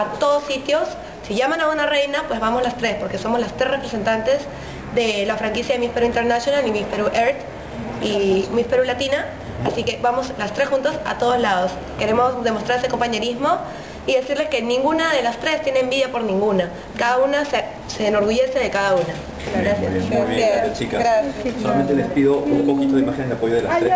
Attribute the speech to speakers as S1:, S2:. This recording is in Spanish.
S1: a todos sitios. Si llaman a una reina, pues vamos las tres, porque somos las tres representantes de la franquicia de Miss Perú International y Miss Perú Earth y Miss Perú Latina. Así que vamos las tres juntos a todos lados. Queremos demostrar ese compañerismo y decirles que ninguna de las tres tiene envidia por ninguna. Cada una se, se enorgullece de cada una. Gracias.
S2: Muy bien, gracias chicas. Solamente les pido un poquito de imagen de apoyo de las tres.